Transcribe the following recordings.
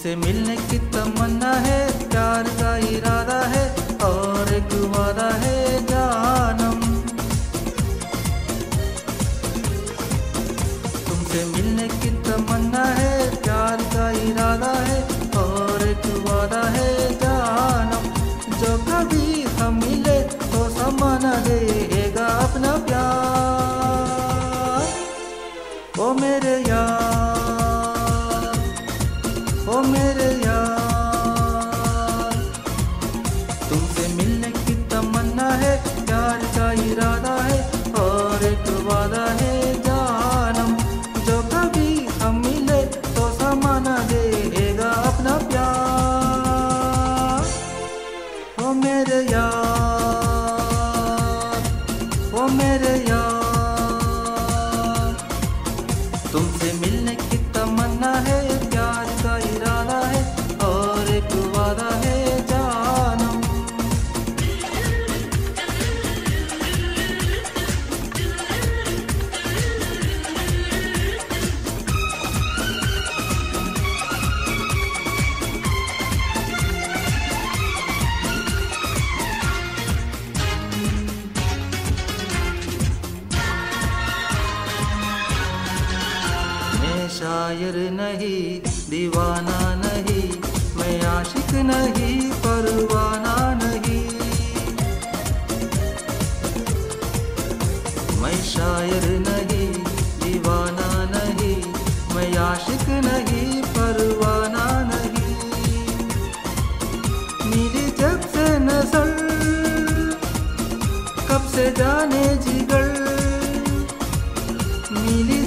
तुमसे मिलने की तमन्ना है, प्यार का इरादा है और एक वादा है जानम। तुमसे मिलने की तमन्ना है, प्यार का इरादा है और एक वादा है जानम। जो कभी हम मिले तो समाना देगा अपना प्यार। ओ मेरे यार ओ मेरे यार शायर नहीं, दीवाना नहीं, मैं आशिक नहीं, परवाना नहीं। मैं शायर नहीं, दीवाना नहीं, मैं आशिक नहीं, परवाना नहीं। मेरी जब से नज़र, कब से जाने जिगर। नीली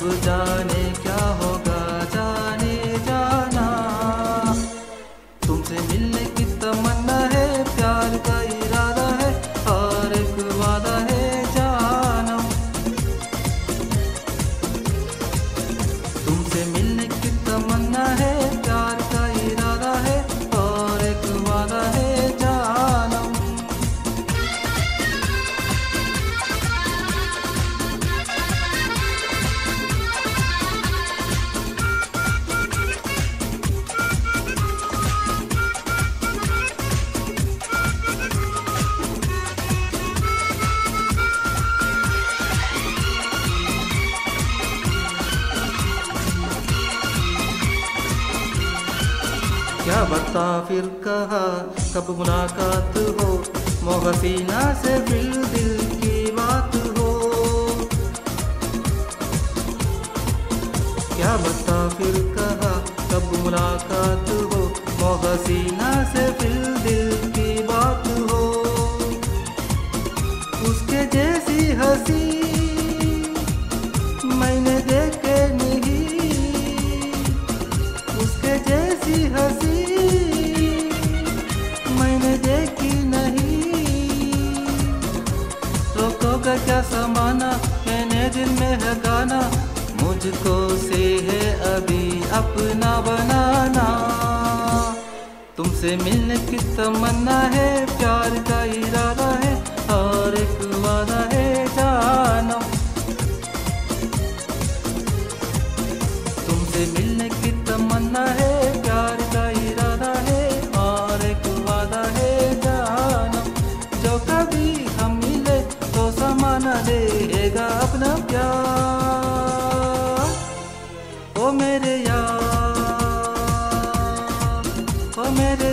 अब जाने क्या बता फिर कहा, कब मुलाकात हो? मोहसीना से दिल दिल की बात हो। क्या बता फिर कहा, कब मुलाकात हो? मोहसीना से दिल दिल की बात हो। उसके जैसी हँसी है गाना, मुझको से है अभी अपना बनाना। तुमसे मिलने की तमन्ना है, प्यार का इरादा है और एक वादा है जानम तुमसे मिलने की तमन्ना है, प्यार का इरादा है और एक वादा है जानम जो कभी हम मिले तो समाना देगा darme de